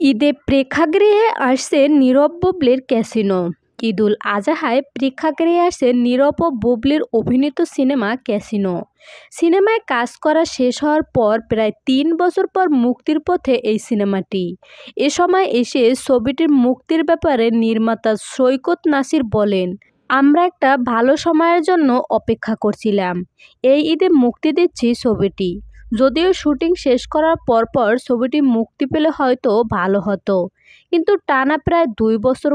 ঈদে প্রেক্ষাগৃহে আসছে নীরব বুবলির ক্যাসিনো। ঈদুল আজহায় প্রেক্ষাগৃহে আসছে নীরব ও বুবলির অভিনীত সিনেমা ক্যাসিনো। সিনেমায় কাজ করা শেষ হওয়ার পর প্রায় তিন বছর পর মুক্তির পথে এই সিনেমাটি। এ সময় এসে ছবিটির মুক্তির ব্যাপারে নির্মাতা সৈকত নাসির বলেন, আমরা একটা ভালো সময়ের জন্য অপেক্ষা করছিলাম। এই ঈদে মুক্তি দিচ্ছি ছবিটি। যদিও শুটিং শেষ করার পরপর ছবিটি মুক্তি পেলে হয়তো ভালো হতো। কিন্তু টানা প্রায় দুই বছর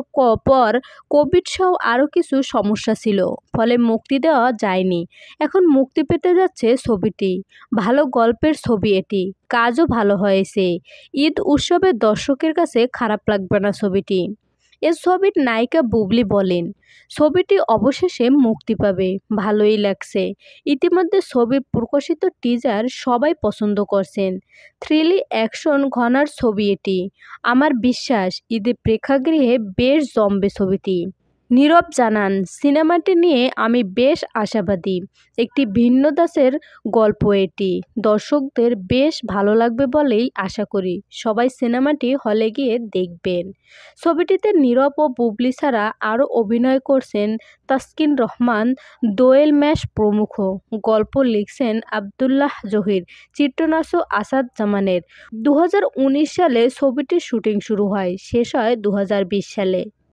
পর কোভিড সহ আরও কিছু সমস্যা ছিল, ফলে মুক্তি দেওয়া যায়নি। এখন মুক্তি পেতে যাচ্ছে ছবিটি। ভালো গল্পের ছবি এটি। কাজও ভালো হয়েছে। ঈদ উৎসবে দর্শকের কাছে খারাপ লাগবে না ছবিটি। এ ছবির নায়িকা বুবলি বলেন, ছবিটি অবশেষে মুক্তি পাবে, ভালোই লাগছে। ইতিমধ্যে ছবির প্রকাশিত টিজার সবাই পছন্দ করছেন। থ্রিলি অ্যাকশন ঘনার ছবি এটি। আমার বিশ্বাস, ঈদে প্রেক্ষাগৃহে বেশ জমবে ছবিটি। নীরব জানান, সিনেমাটি নিয়ে আমি বেশ আশাবাদী। একটি ভিন্ন দাসের গল্প এটি। দর্শকদের বেশ ভালো লাগবে বলেই আশা করি। সবাই সিনেমাটি হলে গিয়ে দেখবেন। ছবিটিতে নীরব ও বুবলি ছাড়া আরও অভিনয় করছেন তাসকিন রহমান, দোয়েল ম্যাশ প্রমুখ। গল্প লিখছেন আবদুল্লাহ জহির, চিত্রনাট্য আসাদ জামানের। দু হাজার উনিশ সালে ছবিটির শুটিং শুরু হয়, শেষ হয় দু হাজার বিশ সালে।